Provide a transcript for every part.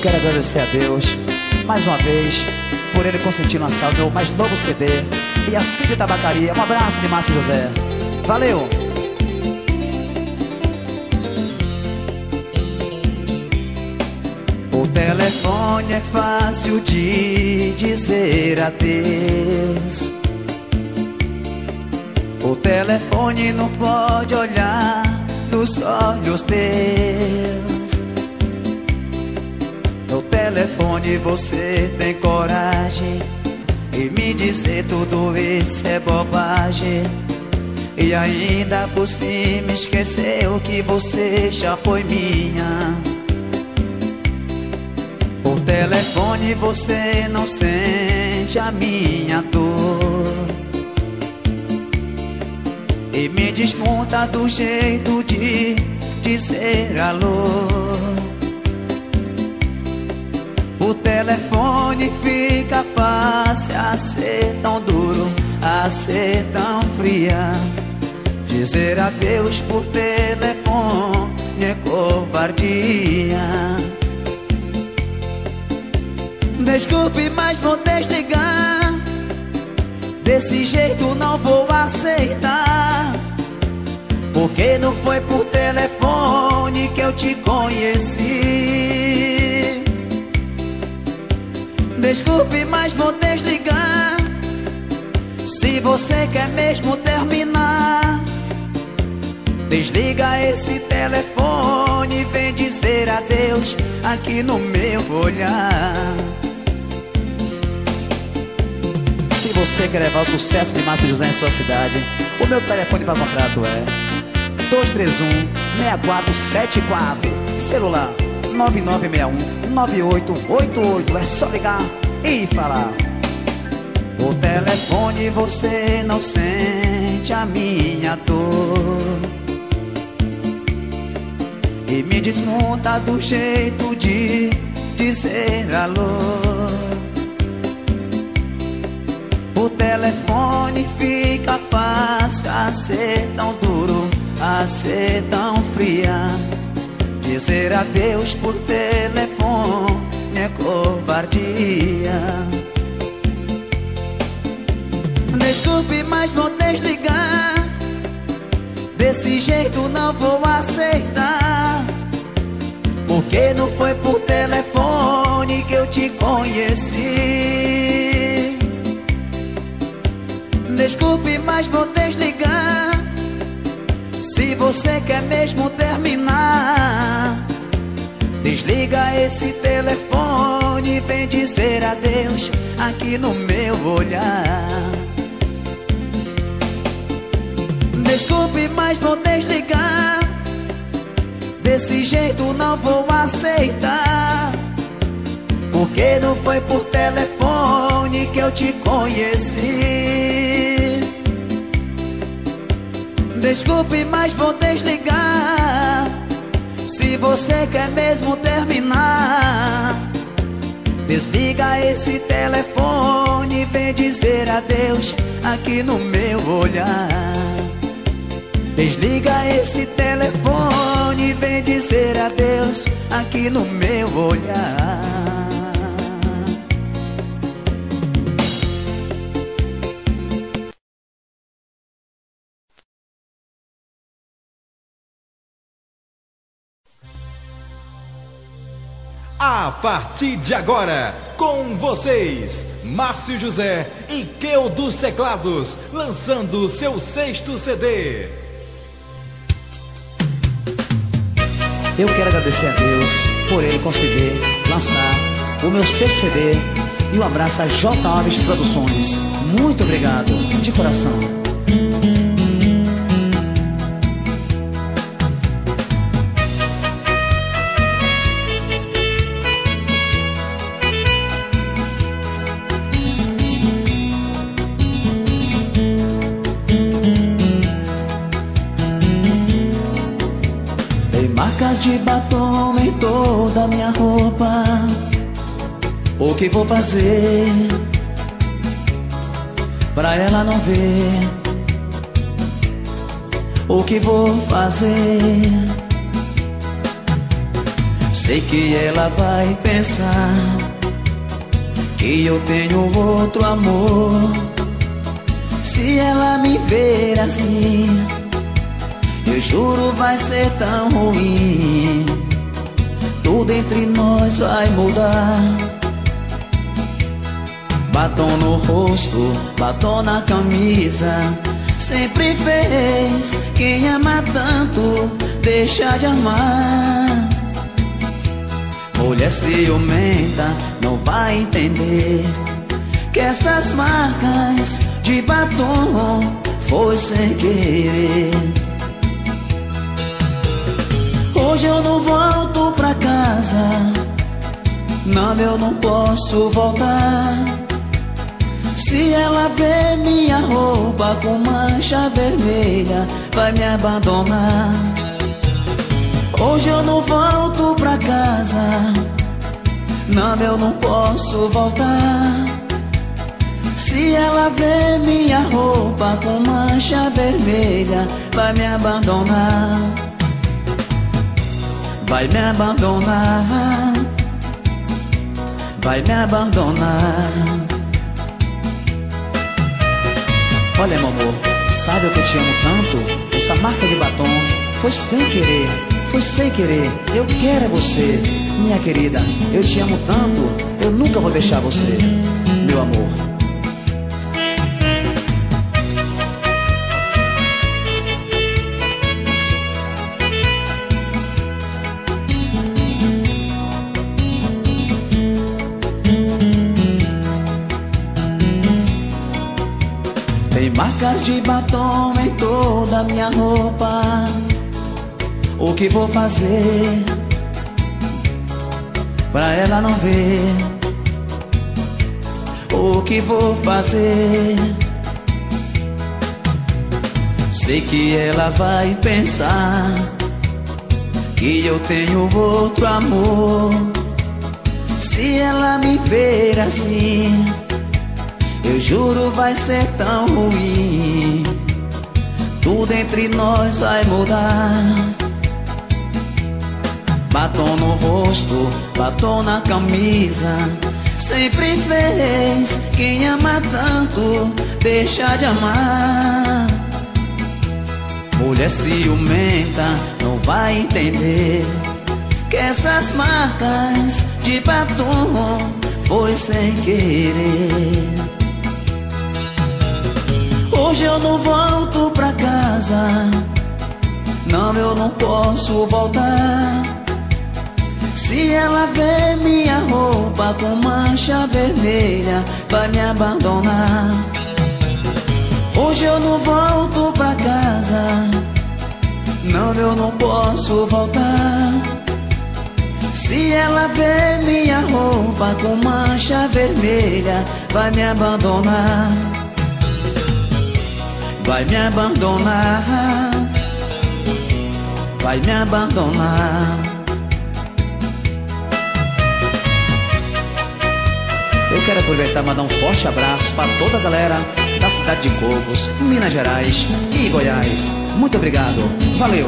quero agradecer a Deus mais uma vez por ele consentir lançar o meu mais novo CD e a Cid Tabacaria. Um abraço de Márcio José. Valeu! O telefone é fácil de dizer adeus. O telefone não pode olhar nos olhos teus. Telefone você tem coragem e me dizer tudo isso é bobagem. E ainda por cima esqueceu que você já foi minha. Por telefone você não sente a minha dor. E me desmonta do jeito de dizer alô. O telefone fica fácil a ser tão duro, a ser tão fria. Dizer adeus por telefone é covardia. Desculpe, mas vou desligar. Desse jeito não vou aceitar. Porque não foi por telefone que eu te conheci. Desculpe, mas vou desligar. Se você quer mesmo terminar, desliga esse telefone vem dizer adeus aqui no meu olhar. Se você quer levar o sucesso de Márcio José em sua cidade, o meu telefone para contrato é 231-6474. Celular 9961-9888. É só ligar e falar. O telefone você não sente a minha dor. E me desmonta do jeito de dizer alô. O telefone fica fácil a ser tão duro, a ser tão fria. Dizer adeus por telefone é covardia. Desculpe, mas vou desligar. Desse jeito não vou aceitar. Porque não foi por telefone que eu te conheci. Desculpe, mas vou desligar. Se você quer mesmo terminar, desliga esse telefone vem dizer adeus aqui no meu olhar. Desculpe, mas vou desligar. Desse jeito não vou aceitar. Porque não foi por telefone que eu te conheci. Desculpe, mas vou desligar. Se você quer mesmo terminar, desliga esse telefone vem dizer adeus aqui no meu olhar. Desliga esse telefone e vem dizer adeus aqui no meu olhar. A partir de agora, com vocês, Márcio José e Keu dos Teclados, lançando seu sexto CD. Eu quero agradecer a Deus por ele conseguir lançar o meu sexto CD e um abraço a J. Alves Produções. Muito obrigado, de coração. Batom em toda minha roupa. O que vou fazer pra ela não ver? O que vou fazer? Sei que ela vai pensar que eu tenho outro amor. Se ela me ver assim, eu juro vai ser tão ruim. Tudo entre nós vai mudar. Batom no rosto, batom na camisa. Sempre fez quem ama tanto deixa de amar. Mulher ciumenta não vai entender que essas marcas de batom foi sem querer. Hoje eu não volto pra casa, não, eu não posso voltar. Se ela vê minha roupa com mancha vermelha, vai me abandonar. Hoje eu não volto pra casa, não, eu não posso voltar. Se ela vê minha roupa com mancha vermelha, vai me abandonar. Vai me abandonar. Vai me abandonar. Olha, meu amor, sabe o que eu te amo tanto? Essa marca de batom foi sem querer, foi sem querer. Eu quero é você, minha querida. Eu te amo tanto, eu nunca vou deixar você, meu amor. Marcas de batom em toda minha roupa. O que vou fazer pra ela não ver? O que vou fazer? Sei que ela vai pensar que eu tenho outro amor. Se ela me ver assim eu juro vai ser tão ruim. Tudo entre nós vai mudar. Batom no rosto, batom na camisa. Sempre fez quem ama tanto Deixa de amar. Mulher ciumenta não vai entender Que essas marcas de batom foi sem querer Hoje eu não volto pra casa. Não, eu não posso voltar. Se ela vê minha roupa com mancha vermelha, vai me abandonar. Hoje eu não volto pra casa. Não, eu não posso voltar. Se ela vê minha roupa com mancha vermelha, vai me abandonar vai me abandonar, vai me abandonar. Eu quero aproveitar e mandar um forte abraço para toda a galera da cidade de Cocos, Minas Gerais e Goiás. Muito obrigado, valeu!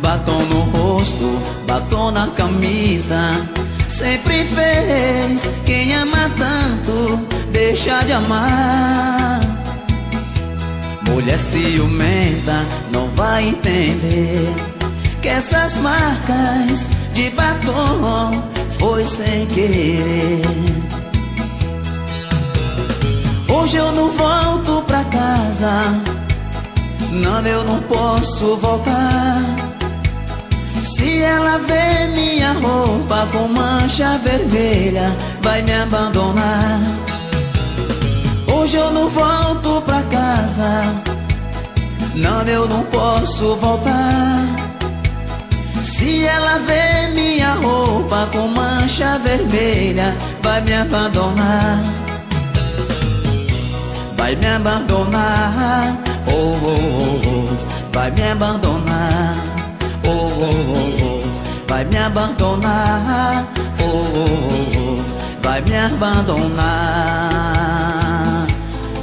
Batom no rosto, batom na camisa Sempre fez quem ama tanto deixa de amar. Mulher ciumenta não vai entender que essas marcas de batom foi sem querer. Hoje eu não volto pra casa, não, eu não posso voltar. Se ela vê minha roupa com mancha vermelha, vai me abandonar. Hoje eu não volto pra casa, não, eu não posso voltar. Se ela vê minha roupa com mancha vermelha, vai me abandonar. Vai me abandonar, oh, oh, oh, oh. vai me abandonar vai me abandonar. Oh, oh, oh, oh, vai me abandonar.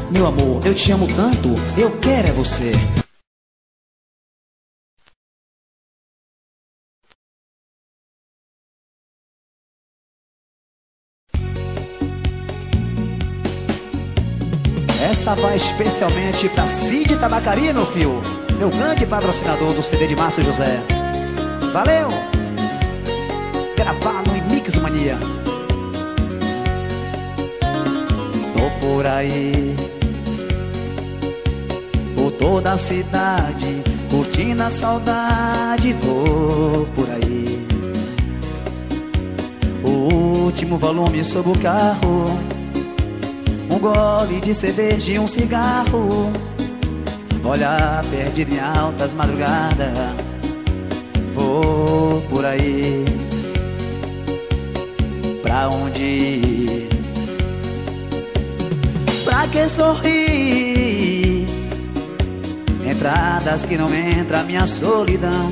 Meu amor, eu te amo tanto, eu quero é você. Essa vai especialmente pra Cid Tabacaria, meu filho, meu grande patrocinador do CD de Márcio José. Valeu! Gravado em Mix Mania. Tô por aí, por toda a cidade, curtindo a saudade, vou por aí. O último volume sobre o carro, um gole de cerveja e um cigarro. Olha, perdido em altas madrugadas, vou por aí. Pra onde ir? Pra que sorrir? Entradas que não entra minha solidão.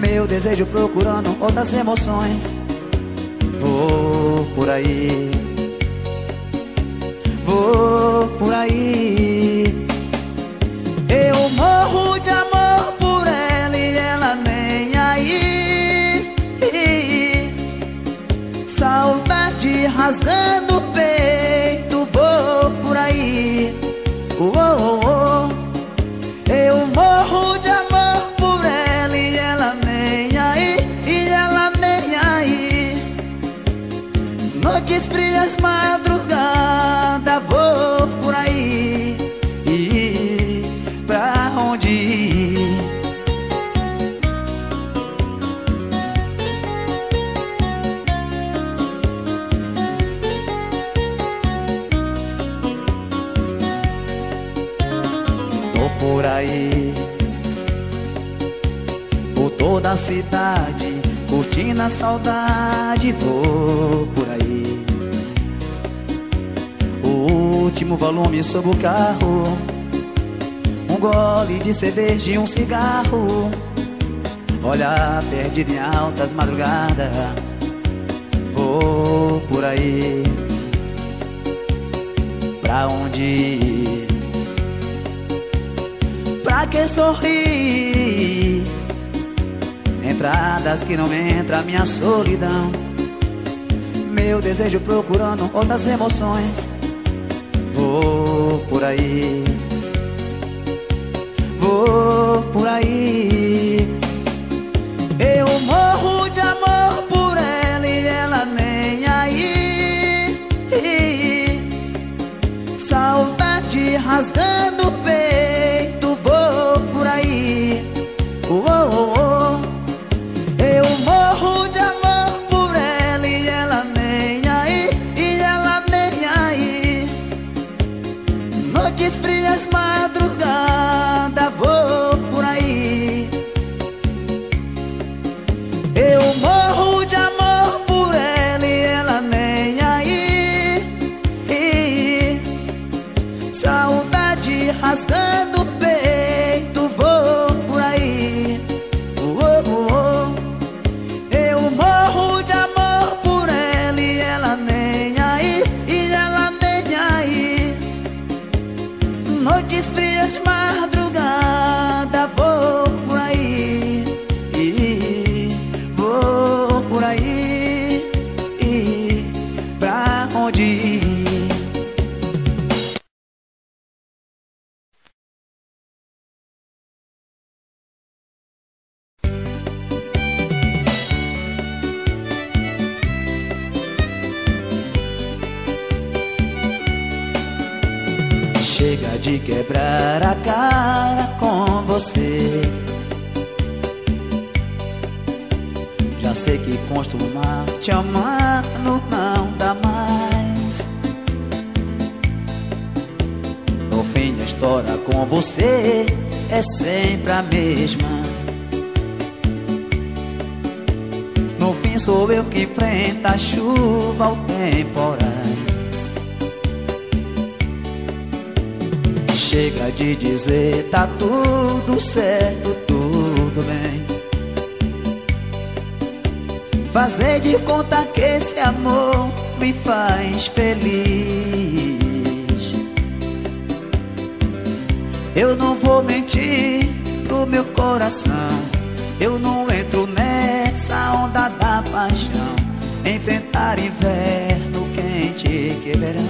Meu desejo procurando outras emoções. Vou por aí. Vou por aí. Eu morro de amor rasgando o peito, vou por aí. Oh, oh, oh. Eu morro de amor por ela e ela nem aí, e ela nem aí. Noites frias, madrugada, sobre o carro, um gole de cerveja e um cigarro. Olha, perdido em altas madrugadas, vou por aí. Pra onde ir? Pra que sorrir? Entradas que não entra minha solidão. Meu desejo procurando outras emoções. Por aí. Vou por aí. É sempre a mesma. No fim, sou eu que enfrenta a chuva, o temporais. Chega de dizer tá tudo certo, tudo bem. Fazer de conta que esse amor me faz feliz. Eu não vou mentir pro meu coração. Eu não entro nessa onda da paixão. Enfrentar inverno quente que verão.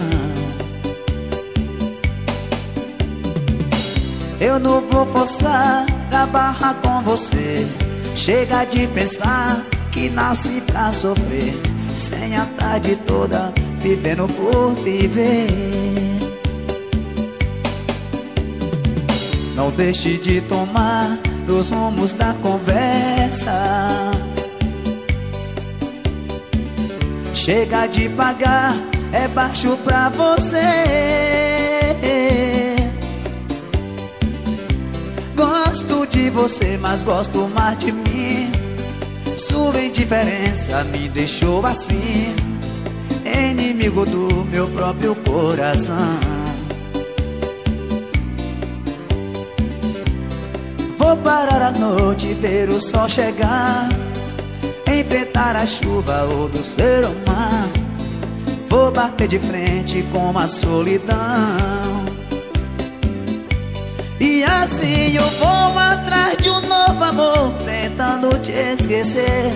Eu não vou forçar a barra com você. Chega de pensar que nasce pra sofrer. Sem a tarde toda vivendo por viver. Não deixe de tomar os rumos da conversa. Chega de pagar, é baixo pra você. Gosto de você, mas gosto mais de mim. Sua indiferença me deixou assim, inimigo do meu próprio coração. Vou parar a noite, ver o sol chegar enfrentar a chuva ou do ser humano. Vou bater de frente com a solidão. E assim eu vou atrás de um novo amor, tentando te esquecer.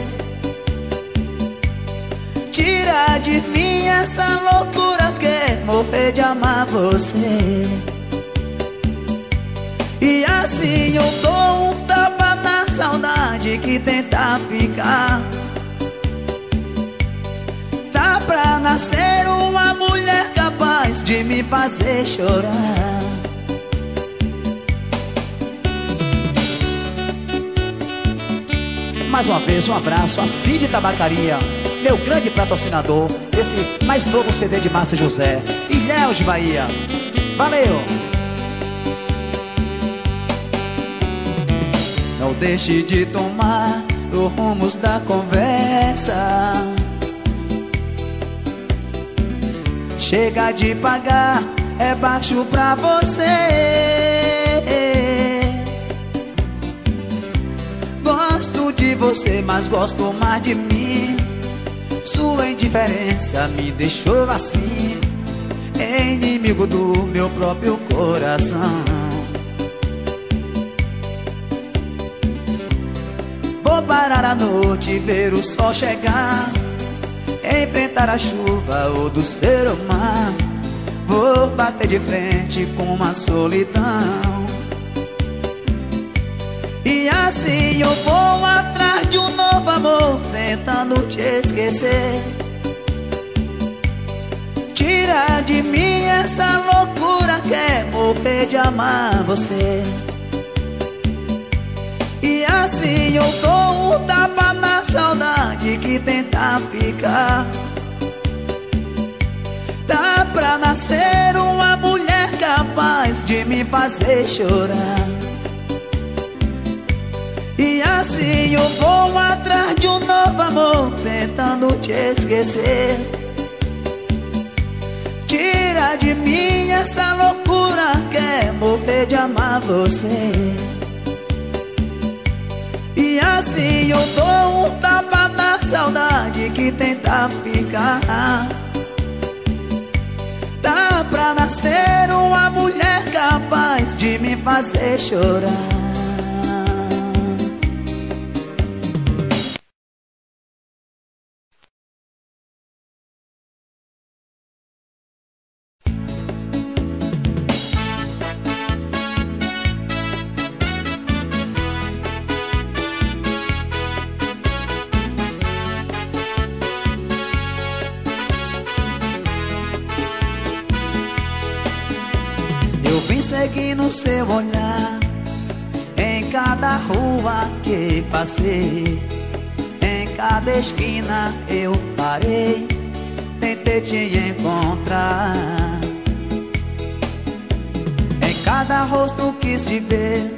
Tira de mim essa loucura que morrer de amar você. E assim eu na saudade que tenta ficar. Dá pra nascer uma mulher capaz de me fazer chorar. Mais uma vez, um abraço a Cid Tabacaria, meu grande patrocinador desse mais novo CD de Márcio José, Ilhéus de Bahia. Valeu! Deixe de tomar os rumos da conversa. Chega de pagar, é baixo pra você. Gosto de você, mas gosto mais de mim. Sua indiferença me deixou assim, inimigo do meu próprio coração. Parar a noite, ver o sol chegar. Enfrentar a chuva ou do ser o mar Vou bater de frente com uma solidão. E assim eu vou atrás de um novo amor Tentando te esquecer. Tira de mim essa loucura que é morrer de amar você assim eu dou um tapa na saudade que tenta ficar. Dá pra nascer uma mulher capaz de me fazer chorar. E assim eu vou atrás de um novo amor Tentando te esquecer. Tira de mim essa loucura que é morrer de amar você e assim eu dou um tapa na saudade que tenta ficar. Dá pra nascer uma mulher capaz de me fazer chorar seu olhar Em cada rua que passei. Em cada esquina eu parei Tentei te encontrar. Em cada rosto quis te ver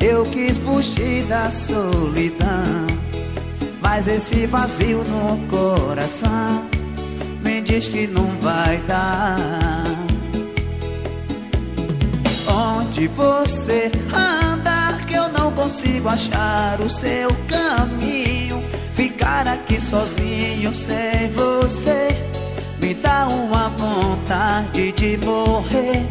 Eu quis fugir da solidão. Mas esse vazio no coração Me diz que não vai dar Onde você. Anda que eu não consigo achar o seu caminho. Ficar aqui sozinho sem você Me dá uma vontade de morrer.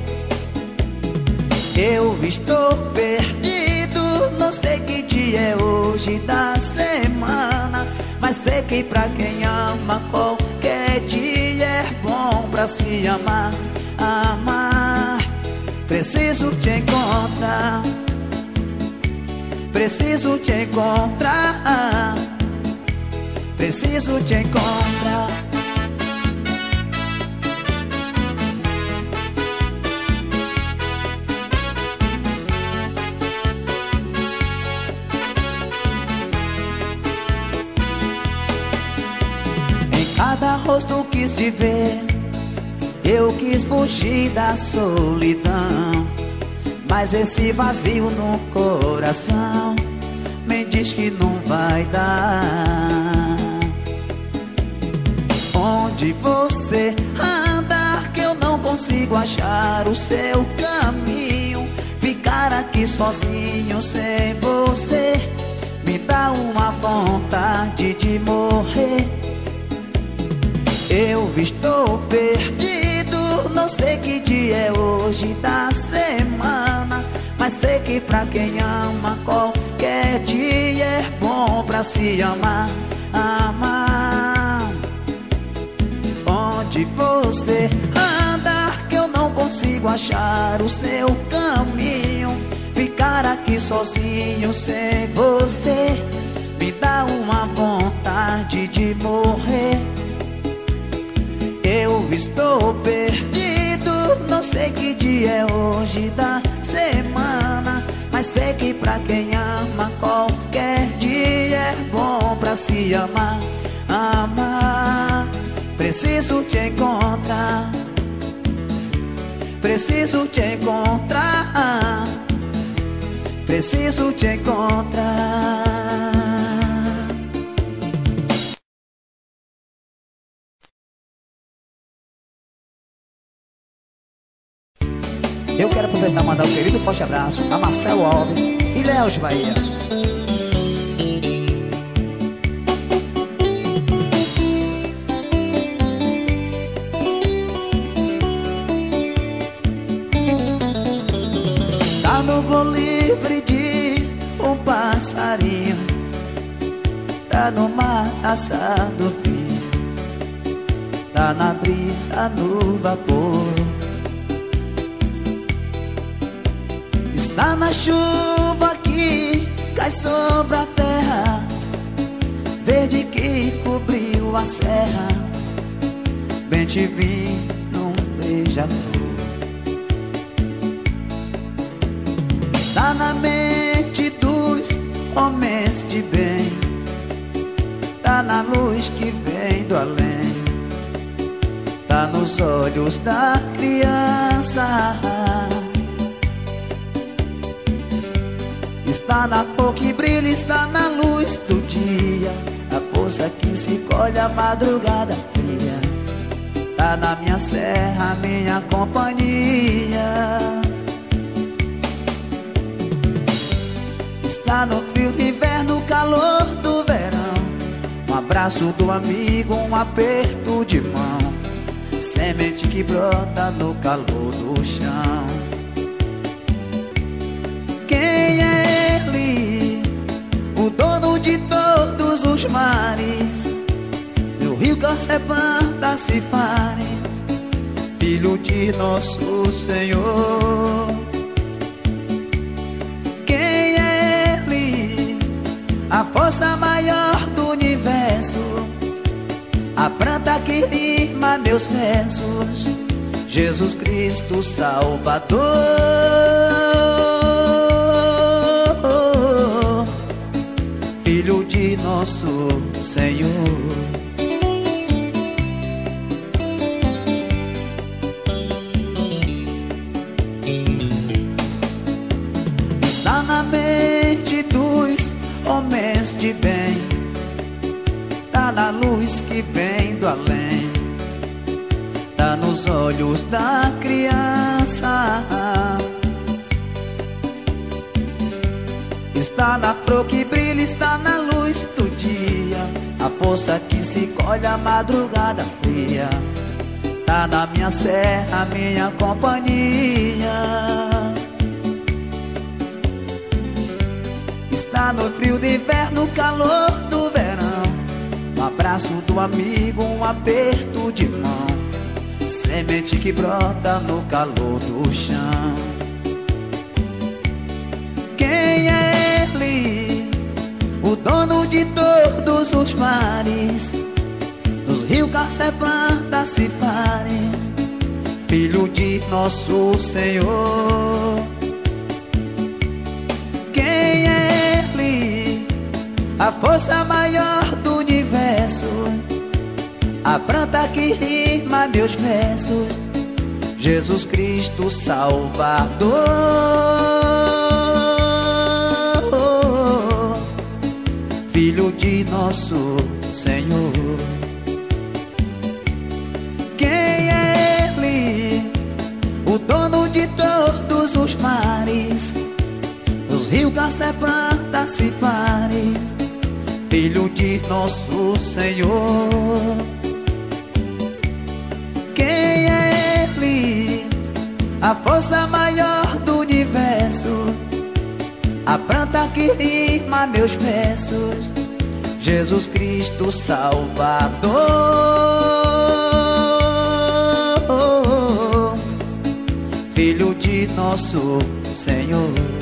Eu estou perdido Não sei que dia é hoje da semana Mas sei que pra quem ama qualquer dia é bom pra se amar Amar Preciso te encontrar. Preciso te encontrar. Preciso te encontrar. Em cada rosto quis te ver. Eu quis fugir da solidão. Mas esse vazio no coração me diz que não vai dar. Onde você anda que eu não consigo achar o seu caminho? Ficar aqui sozinho sem você me dá uma vontade de morrer. Eu estou perdido, não sei que dia é hoje da semana, mas sei que pra quem ama qualquer dia é bom pra se amar, amar. Onde você anda que eu não consigo achar o seu caminho? Ficar aqui sozinho sem você me dá uma vontade de morrer. Eu estou perdido, não sei que dia é hoje da semana, mas sei que pra quem ama qualquer dia é bom pra se amar, amar. Preciso te encontrar, preciso te encontrar, preciso te encontrar. Forte abraço a Marcelo Alves e Léo de Bahia. Está no voo livre de um passarinho. Tá no mar assado frio Tá na brisa no vapor Está na chuva que cai sobre a terra Verde que cobriu a serra. Bem te vi num beija-flor Está na mente dos homens de bem. Tá na luz que vem do além. Tá nos olhos da criança Está na cor que brilha, está na luz do dia. A força que se colhe a madrugada fria. Tá na minha serra, minha companhia. Está no frio do inverno, calor do verão. Um abraço do amigo, um aperto de mão. Semente que brota no calor do chão. Quem de todos os mares. Meu rio Carcepanta se pare Filho de nosso Senhor. Quem é ele? A força maior do universo. A planta que rima meus versos. Jesus Cristo Salvador nosso Senhor. Está na mente dos homens de bem. Tá na luz que vem do além. Tá nos olhos da criança. Está na flor que brilha, está na luz dia. A força que se colhe a madrugada fria. Tá na minha serra, minha companhia. Está no frio do inverno, calor do verão. Um abraço do amigo, um aperto de mão. Semente que brota no calor do chão todos os mares, nos rios Cacé plantas e pares, Filho de nosso Senhor. Quem é Ele? A força maior do universo, a planta que rima meus versos, Jesus Cristo Salvador. Filho de nosso Senhor. Quem é Ele? O dono de todos os mares, os rios, cacé, plantas e pares. Filho de nosso Senhor. Quem é Ele? A força maior do universo a planta que rima meus versos, Jesus Cristo Salvador, Filho de nosso Senhor.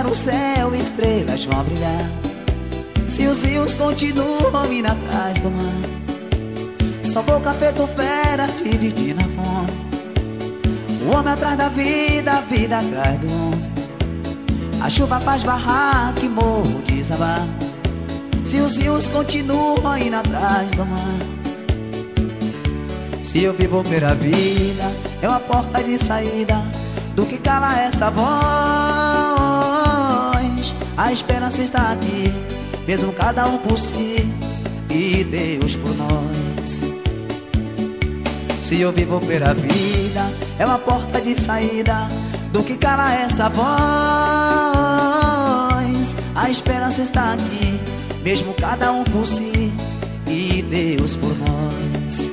Inventar o céu, estrelas vão brilhar. Se os rios continuam indo atrás do mar, só boca feito fera dividir na fome. O homem atrás da vida, a vida atrás do homem. A chuva faz barrar que morro desabar. Se os rios continuam indo atrás do mar. Se eu vivo pela vida, é uma porta de saída do que cala essa voz. A esperança está aqui, mesmo cada um por si e Deus por nós. Se eu vivo pela vida, é uma porta de saída do que cala essa voz. A esperança está aqui, mesmo cada um por si e Deus por nós.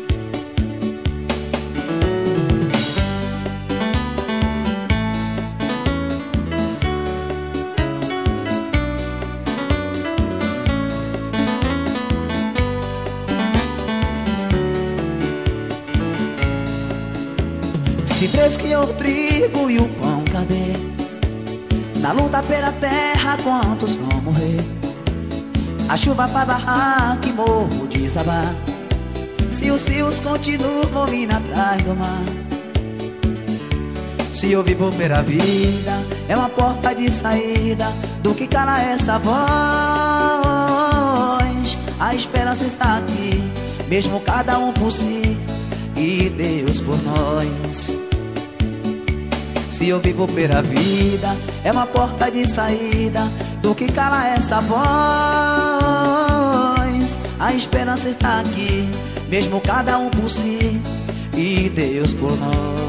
Luta pela terra quantos vão morrer? A chuva vai barrar que morro desabar. Se os rios continuam vindo atrás do mar. Se eu vivo pela vida É uma porta de saída. Do que cala essa voz? A esperança está aqui Mesmo cada um por si E Deus por nós se eu vivo pela vida, é uma porta de saída do que cala essa voz. A esperança está aqui, mesmo cada um por si e Deus por nós.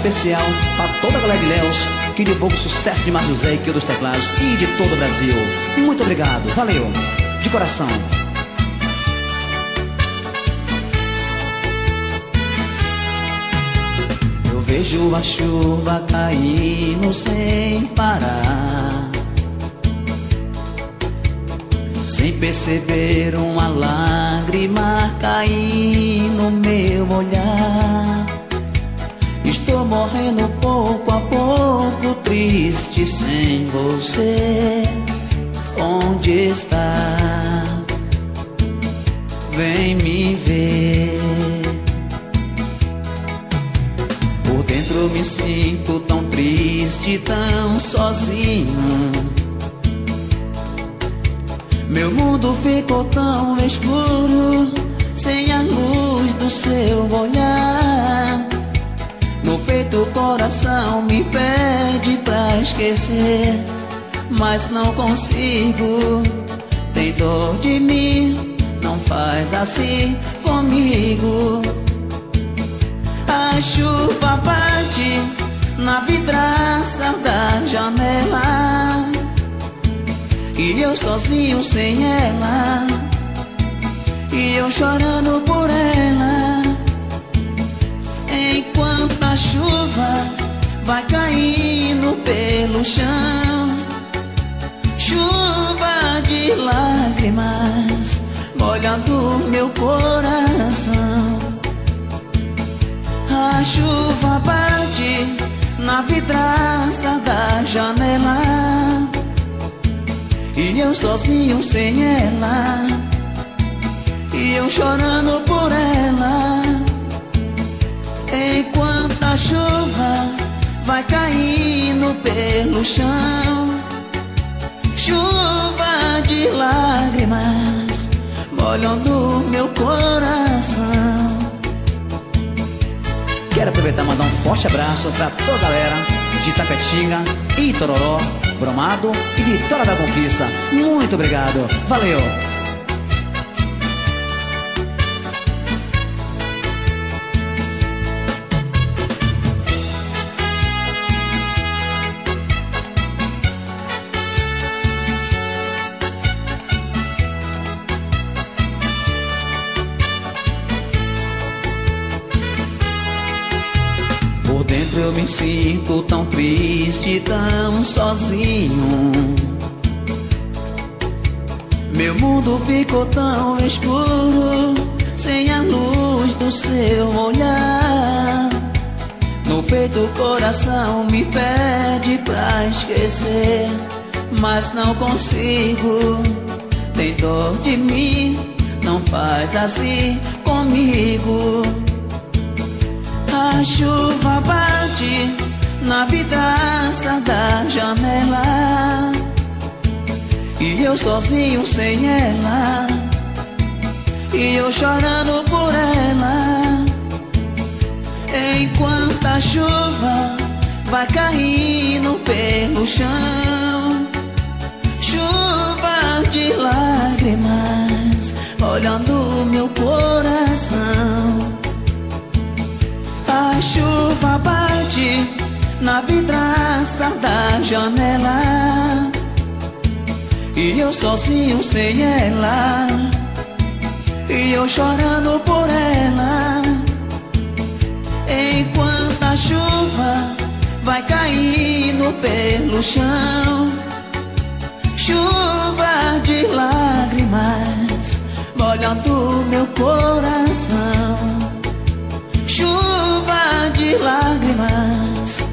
Especial para toda a galera de Léus que divulga o sucesso de Márcio Zé e dos teclados e de todo o Brasil. Muito obrigado, valeu, de coração. Eu vejo a chuva caindo sem parar. Sem perceber uma lágrima cair no meu olhar Estou morrendo pouco a pouco, triste sem você. Onde está? Vem me ver. Por dentro me sinto tão triste, tão sozinho. Meu mundo ficou tão escuro Sem a luz do seu olhar No peito o coração me pede pra esquecer Mas não consigo. Tem dor de mim Não faz assim comigo. A chuva bate na vidraça da janela E eu sozinho sem ela E eu chorando por ela Enquanto a chuva vai caindo pelo chão. Chuva de lágrimas molhando meu coração. A chuva bate na vidraça da janela. E eu sozinho sem ela. E eu chorando por ela Enquanto a chuva vai caindo pelo chão Chuva de lágrimas molhando meu coração Quero aproveitar e mandar um forte abraço para toda a galera de Tapetinga, Itororó, Bromado e Vitória da Conquista. Muito obrigado. Valeu! Me sinto tão triste, tão sozinho. Meu mundo ficou tão escuro, sem a luz do seu olhar. No peito o coração me pede pra esquecer, mas não consigo. Tem dor de mim, não faz assim comigo. A chuva bate na vidraça da janela. E eu sozinho sem ela. E eu chorando por ela. Enquanto a chuva vai caindo pelo chão na vidraça da janela. E eu sozinho sem ela. E eu chorando por ela. Enquanto a chuva vai caindo pelo chão. Chuva de lágrimas molhando meu coração. Chuva de lágrimas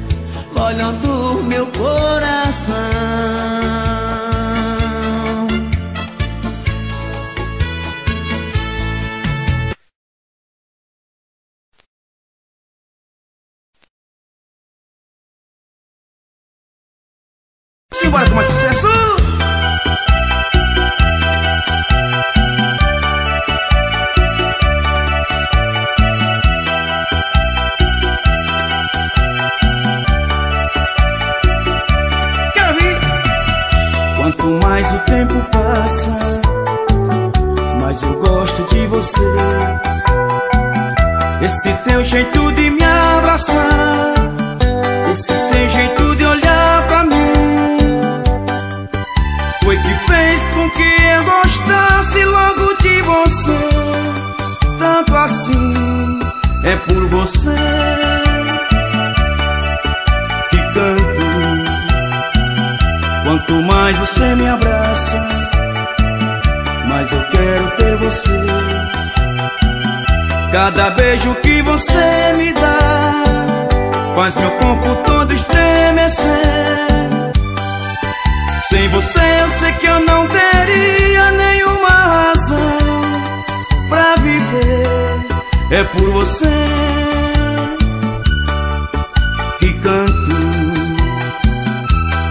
molhando meu coração. Você eu sei que eu não teria nenhuma razão pra viver. É por você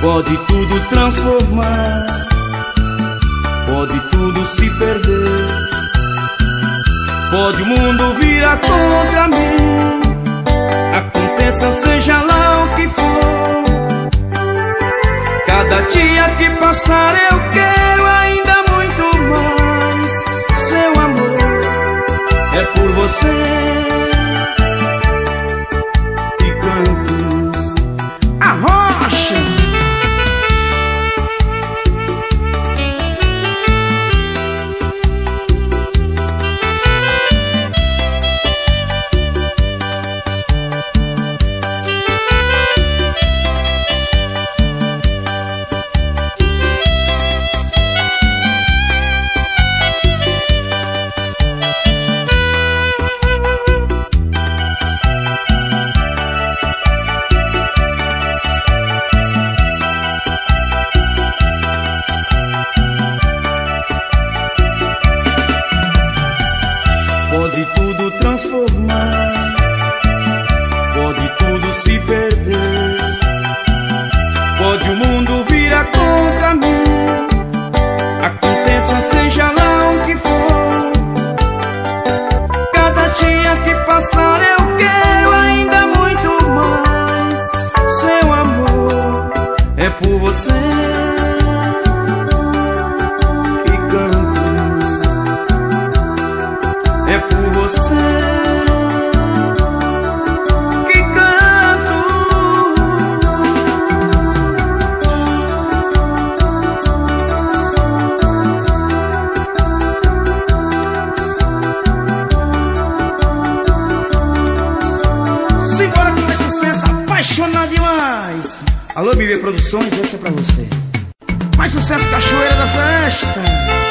pode tudo transformar, pode tudo se perder. Pode o mundo virar contra mim, aconteça seja lá o que for. Cada dia que passar eu quero ainda muito mais. Seu amor é por você. Produções, essa é pra você. Mais sucesso Cachoeira da Sesta.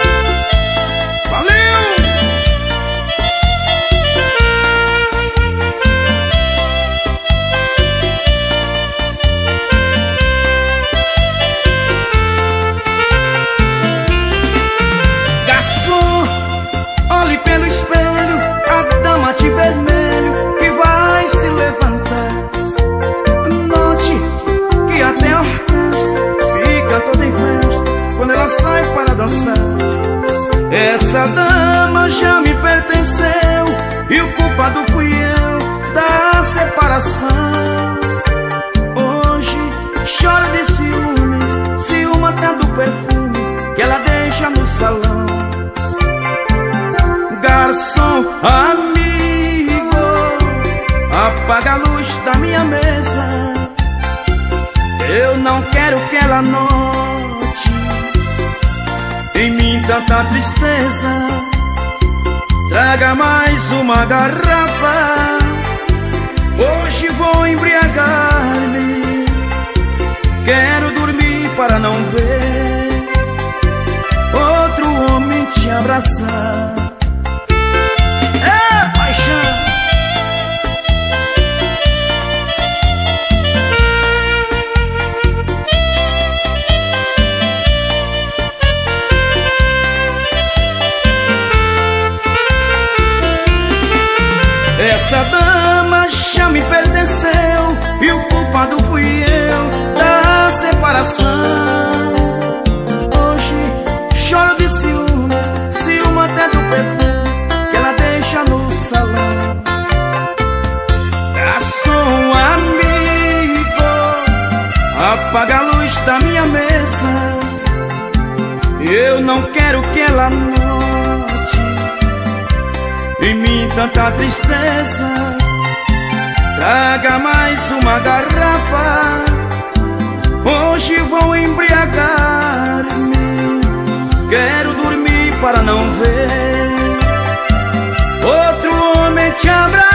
mais uma garrafa. Hoje vou embriagar-me. Quero dormir para não ver outro homem te abraçar. Essa dama já me pertenceu E o culpado fui eu da separação. Hoje choro de ciúmes Ciúme até do perfume Que ela deixa no salão. Garçom amigo Apaga a luz da minha mesa. Eu não quero que ela me tanta tristeza. Traga mais uma garrafa, hoje vou embriagar-me. Quero dormir para não ver outro homem te abraçar.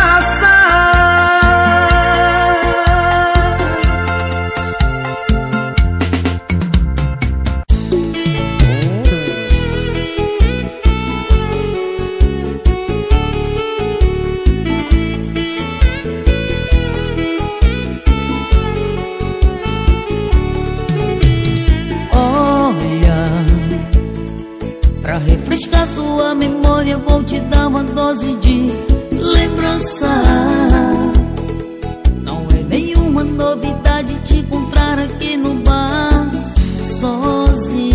dose de lembrança. Não é nenhuma novidade te encontrar aqui no bar, sozinha.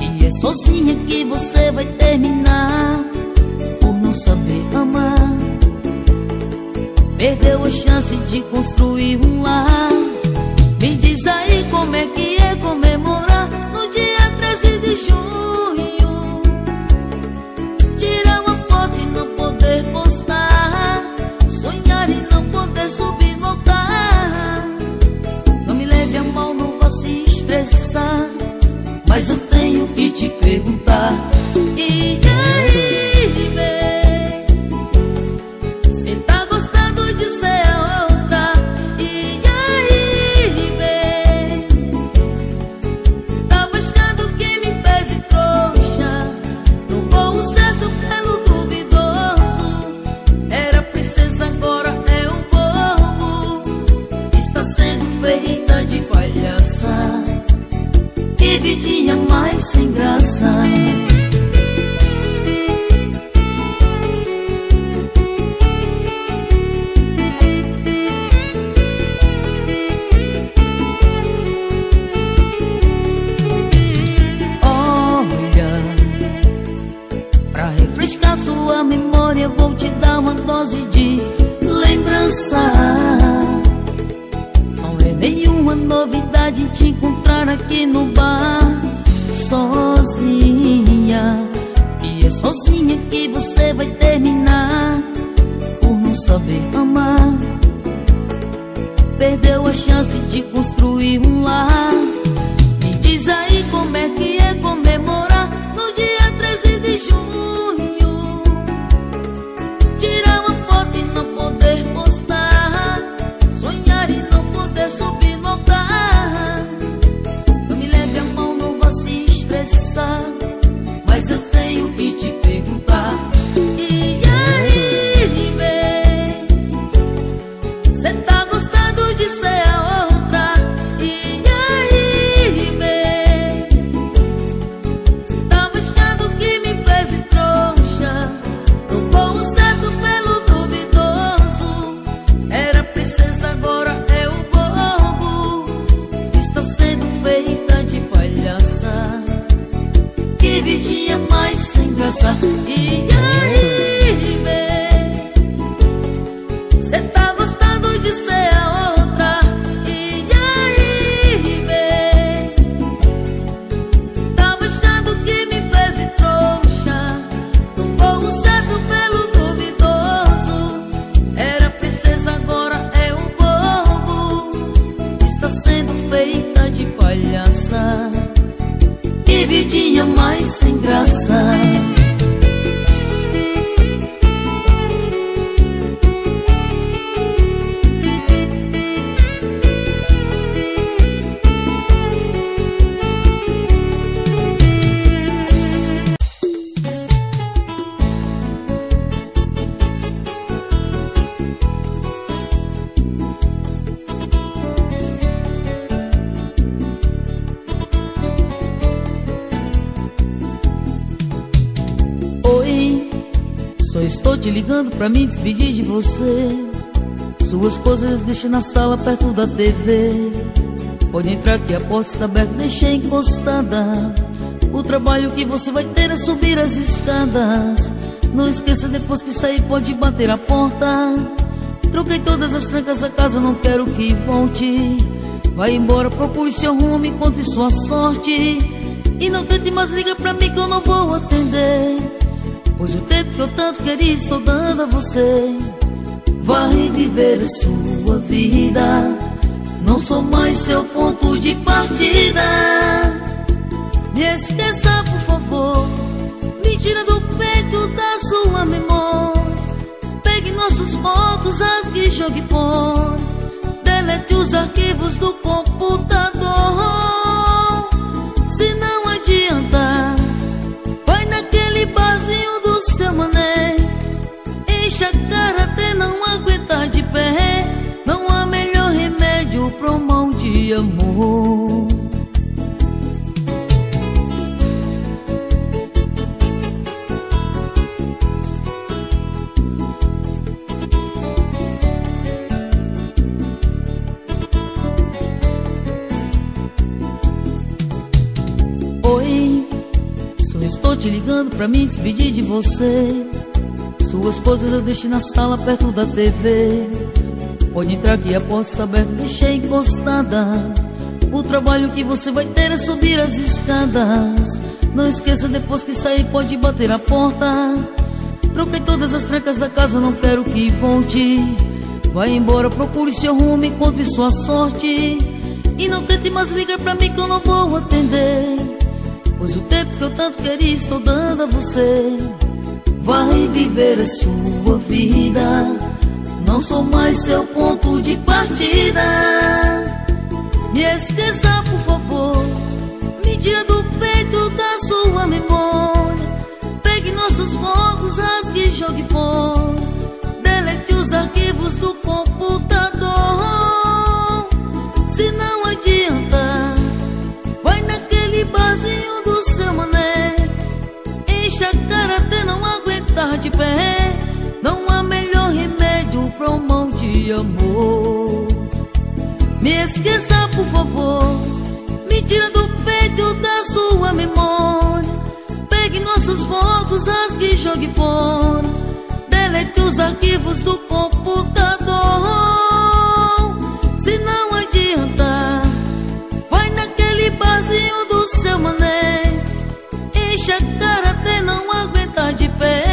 E é sozinha que você vai terminar por não saber amar. Perdeu a chance de construir um lar. Me diz aí como é que é, como é mas eu tenho que te perguntar. E aí, Olha, pra refrescar sua memória Vou te dar uma dose de lembrança. Nenhuma novidade te encontrar aqui no A chance de construir um lar. Me diz aí como é que é comemorar sem ligando pra me despedir de você. Suas coisas deixa na sala perto da TV. Pode entrar que a porta está aberta, deixei encostada. O trabalho que você vai ter é subir as escadas. Não esqueça depois que sair pode bater a porta. Troquei todas as trancas da casa, não quero que volte. Vai embora, procure seu rumo, encontre sua sorte. E não tente mais ligar pra mim que eu não vou atender. Pois o tempo que eu tanto queria estou dando a você. Vai viver a sua vida. Não sou mais seu ponto de partida. Me esqueça por favor. Me tira do peito da sua memória. Pegue nossas fotos, rasgue e jogue fora. Delete os arquivos do computador amor Oi, estou te ligando pra me despedir de você. Suas coisas eu deixei na sala perto da TV. Pode entrar aqui, a porta aberta, deixei encostada. O trabalho que você vai ter é subir as escadas. Não esqueça, depois que sair, pode bater a porta. Troquei todas as trancas da casa, não quero que volte. Vai embora, procure seu rumo, encontre sua sorte. E não tente mais ligar pra mim que eu não vou atender. Pois o tempo que eu tanto queria estou dando a você. Vai viver a sua vida. Não sou mais seu ponto de partida. Me esqueça, por favor. Me tira do peito da sua memória. Pegue nossas fotos, rasgue e jogue fora. Delete os arquivos do computador. Amor. Me esqueça, por favor. Me tira do peito da sua memória. Pegue nossas fotos, rasgue e jogue fora. Delete os arquivos do computador. Se não adianta, vai naquele barzinho do seu mané. Enche a cara até não aguentar de pé.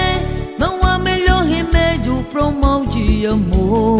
Não há melhor remédio um mal de amor.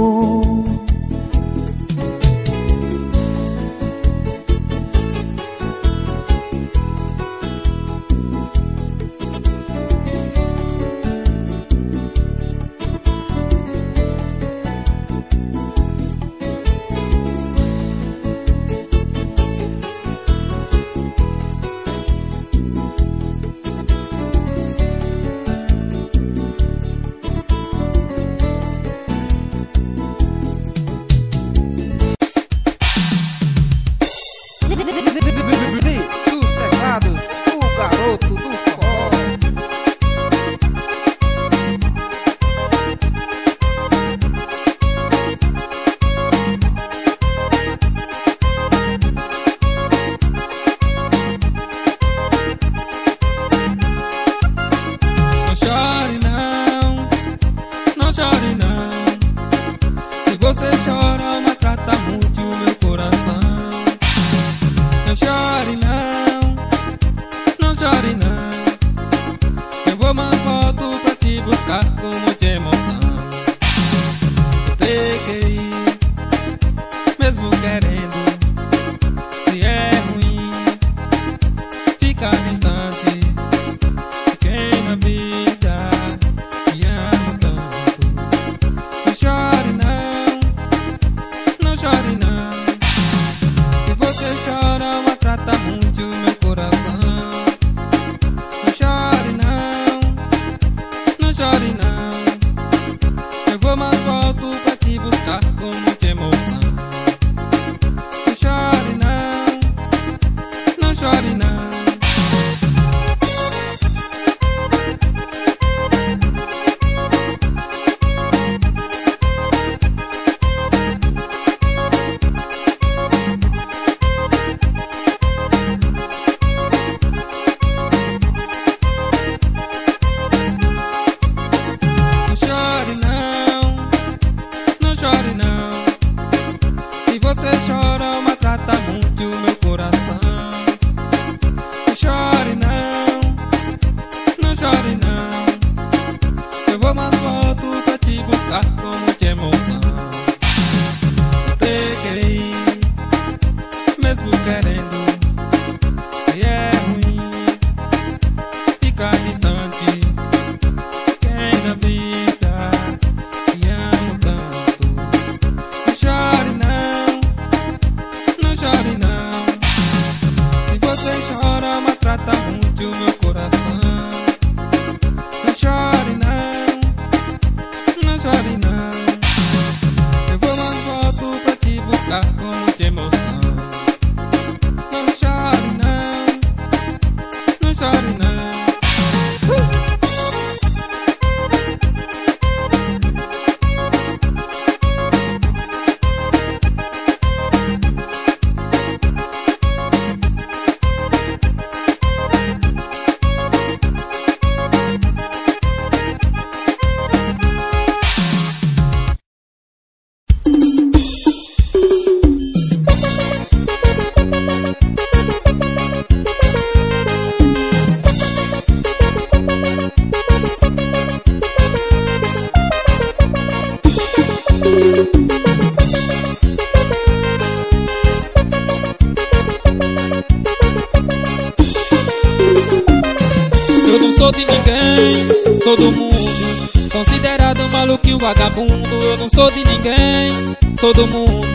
Sou do mundo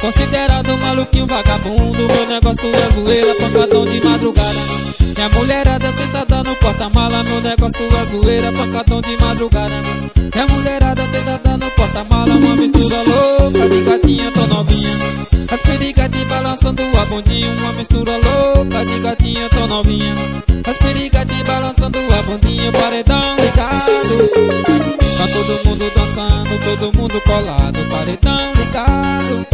Considerado maluquinho vagabundo. Meu negócio é zoeira, pancadão de madrugada. Minha mulherada sentada no porta-mala Meu negócio é zoeira, pancadão de madrugada. Minha mulherada sentada no porta-mala Uma mistura louca de gatinha tão novinha. As perigadas balançando a bundinha Uma mistura louca de gatinha tão novinha. As perigadas balançando a bundinha Paredão ligado. Tá todo mundo dançando, todo mundo colado Paredão ligado.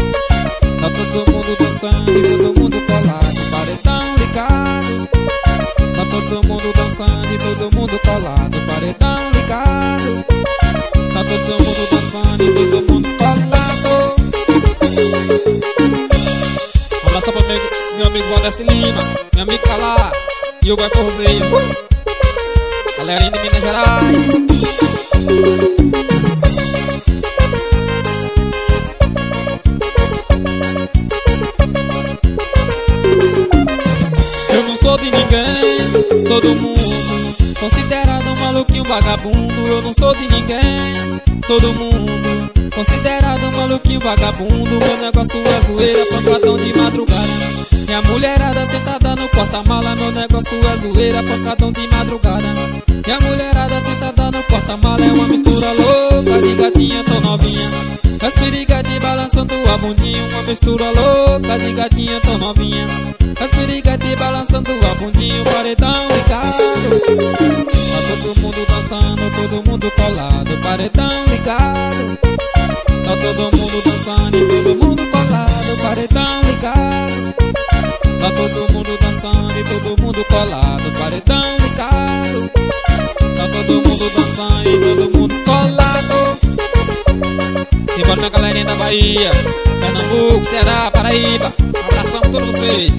Tá todo mundo dançando e todo mundo colado. Paredão ligado. Tá todo mundo dançando e todo mundo colado. Paredão ligado. Tá todo mundo dançando e todo mundo colado. Abraço pro meu, meu amigo Valdeci Lima. Meu amigo Calá E o Guai Forzeiro Galerinha de Minas Gerais de ninguém, sou do mundo Considerado um maluquinho vagabundo. Eu não sou de ninguém, sou do mundo Considerado um maluquinho vagabundo. Meu negócio é zoeira, pancadão de madrugada. Minha mulherada sentada no porta-mala. Meu negócio é zoeira, pancadão de madrugada. Minha mulherada sentada no porta-mala É uma mistura louca de gatinha tão novinha. As perigas balançando a bundinha Uma mistura louca de gatinha tão novinha. As perigas balançando a bundinha Paredão ligado. Tá todo mundo dançando, todo mundo colado Paredão ligado. Tá todo mundo dançando e todo mundo colado Paredão ligado. Tá todo mundo dançando e todo mundo colado Paredão ligado. Tá todo mundo dançando e todo mundo colado Simbora minha galerinha da Bahia Pernambuco, Ceará, Paraíba. Abração pra todos vocês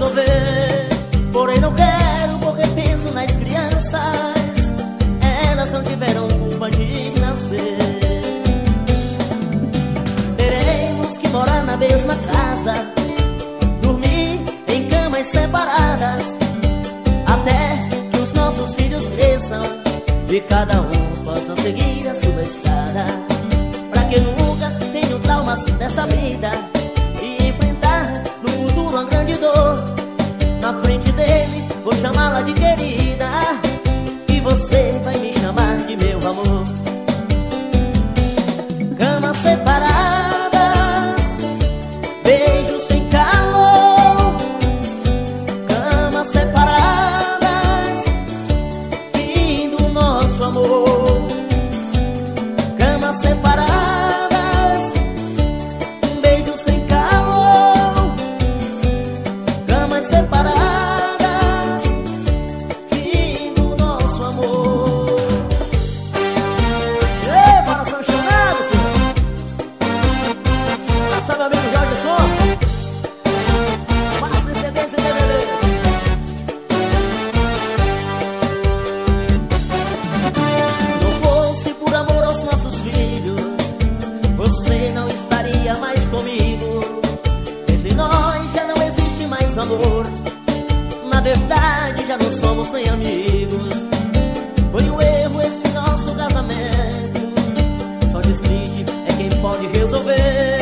resolver. Porém, não quero porque penso nas crianças. Elas não tiveram culpa de nascer. Teremos que morar na mesma casa, dormir em camas separadas. Até que os nossos filhos cresçam e cada um. amigos. Foi um erro esse nosso casamento. Só desligue é quem pode resolver.